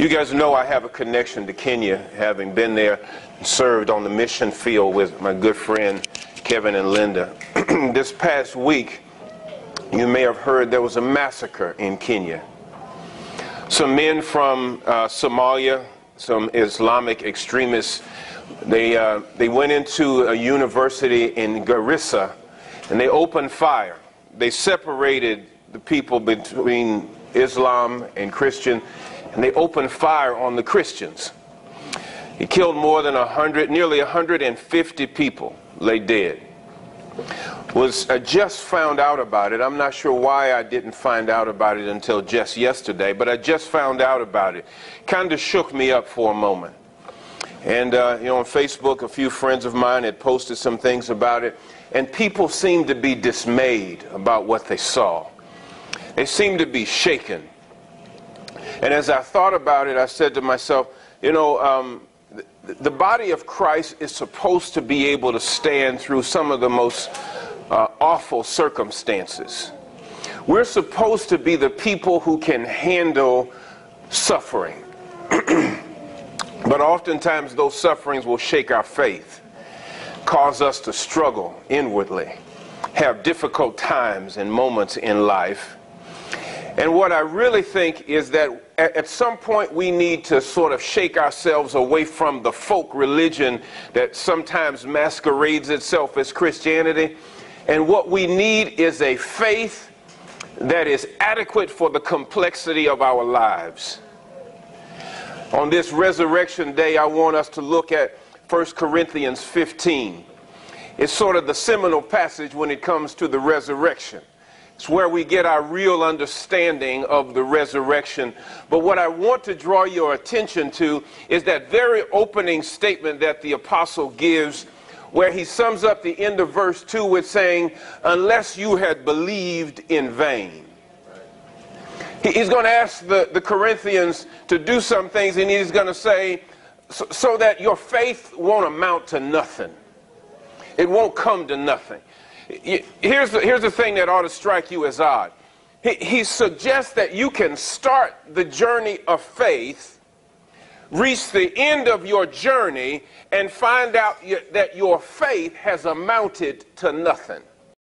You guys know I have a connection to Kenya, having been there and served on the mission field with my good friend Kevin and Linda. this past week, you may have heard there was a massacre in Kenya. Some men from uh, Somalia, some Islamic extremists, they, uh, they went into a university in Garissa and they opened fire. They separated the people between Islam and Christian, and they opened fire on the Christians. He killed more than 100, nearly 150 people lay dead. Was I just found out about it. I'm not sure why I didn't find out about it until just yesterday, but I just found out about it. Kind of shook me up for a moment. And, uh, you know, on Facebook, a few friends of mine had posted some things about it, and people seemed to be dismayed about what they saw. They seemed to be shaken. And as I thought about it, I said to myself, you know, um, the, the body of Christ is supposed to be able to stand through some of the most uh, awful circumstances. We're supposed to be the people who can handle suffering. but oftentimes, those sufferings will shake our faith, cause us to struggle inwardly, have difficult times and moments in life. And what I really think is that at some point we need to sort of shake ourselves away from the folk religion that sometimes masquerades itself as Christianity. And what we need is a faith that is adequate for the complexity of our lives. On this resurrection day, I want us to look at 1 Corinthians 15. It's sort of the seminal passage when it comes to the resurrection. It's where we get our real understanding of the resurrection. But what I want to draw your attention to is that very opening statement that the apostle gives, where he sums up the end of verse 2 with saying, Unless you had believed in vain. He's going to ask the, the Corinthians to do some things, and he's going to say, so, so that your faith won't amount to nothing. It won't come to nothing. Here's the, here's the thing that ought to strike you as odd. He, he suggests that you can start the journey of faith, reach the end of your journey, and find out that your faith has amounted to nothing.